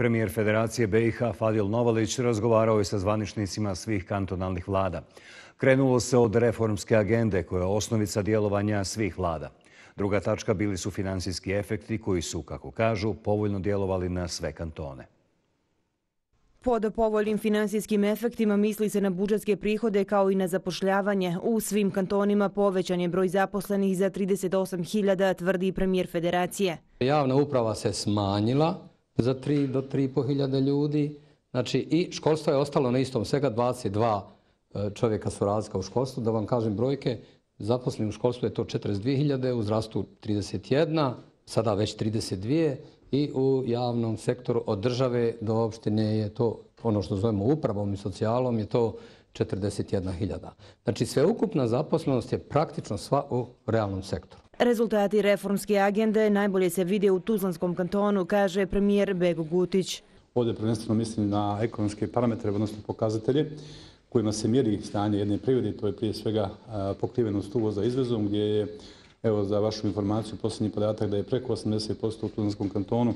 Premijer Federacije BiH Fadil Novalić razgovarao je sa zvaničnicima svih kantonalnih vlada. Krenulo se od reformske agende koja je osnovica djelovanja svih vlada. Druga tačka bili su finansijski efekti koji su, kako kažu, povoljno djelovali na sve kantone. Pod povoljnim finansijskim efektima misli se na budžetske prihode kao i na zapošljavanje. U svim kantonima povećan je broj zaposlenih za 38.000, tvrdi premijer federacije. Javna uprava se smanjila za 3 do 3,5 hiljade ljudi. Znači i školstvo je ostalo na istom, svega 22 e, čovjeka su razlika u školstvu. Da vam kažem brojke, zaposleni u školstvu je to 42.000, u zdravstvu 31, sada već 32 i u javnom sektoru od države do opštine je to ono što zovemo upravom i socijalom je to 41.000. Znači sveukupna zaposlenost je praktično sva u realnom sektoru. Rezultati reformske agende najbolje se vide u Tuzlanskom kantonu, kaže premijer Bego Gutić. Ovdje prvenstveno mislim na ekonomske parametre, odnosno pokazatelje, kojima se mjeri stanje jedne privrede, to je prije svega pokrivenost uvoza izvezom, gdje je, evo za vašu informaciju, posljednji podatak da je preko 80% u Tuzlanskom kantonu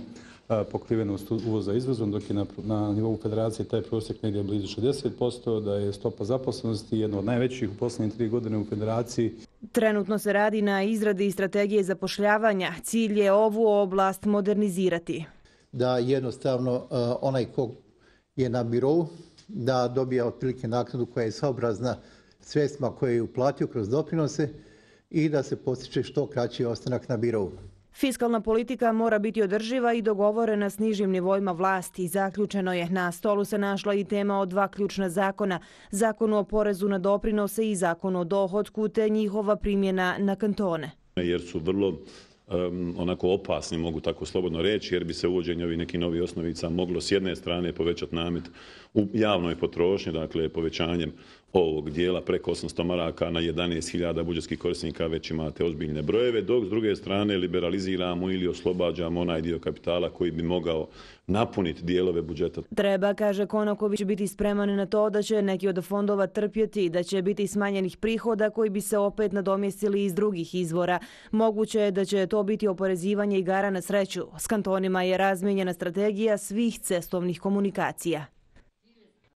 pokrivenost uvoza izvezom, dok je na, na nivou federacije taj prosjek negdje blizu 60%, da je stopa zaposlenosti jedna od najvećih u posljednje tri godine u federaciji. Trenutno se radi na izradi strategije zapošljavanja. Cilj je ovu oblast modernizirati. Da jednostavno e, onaj ko je na birovu, da dobija otprilike naknadu koja je saobrazna sredstvima koje je uplatio kroz doprinose i da se postiče što kraći ostanak na birovu. Fiskalna politika mora biti održiva i dogovorena s nižim nivoima vlasti. Zaključeno je. Na stolu se našla i tema o dva ključna zakona. Zakonu o porezu na doprinose i zakonu o dohodku te njihova primjena na kantone. Jer su vrlo onako opasni, mogu tako slobodno reći, jer bi se uvođenje ovih nekih novih osnovica moglo s jedne strane povećati namet u javnoj potrošnji, dakle povećanjem ovog dijela preko 800 maraka na 11.000 budžetskih korisnika već imate ozbiljne brojeve, dok s druge strane liberaliziramo ili oslobađamo onaj dio kapitala koji bi mogao napuniti dijelove budžeta. Treba, kaže Konaković, biti spreman na to da će neki od fondova trpjeti i da će biti smanjenih prihoda koji bi se opet nadomjestili iz drugih izvora. Moguće je da će to biti oporezivanje igara na sreću. S kantonima je razmijenjena strategija svih cestovnih komunikacija.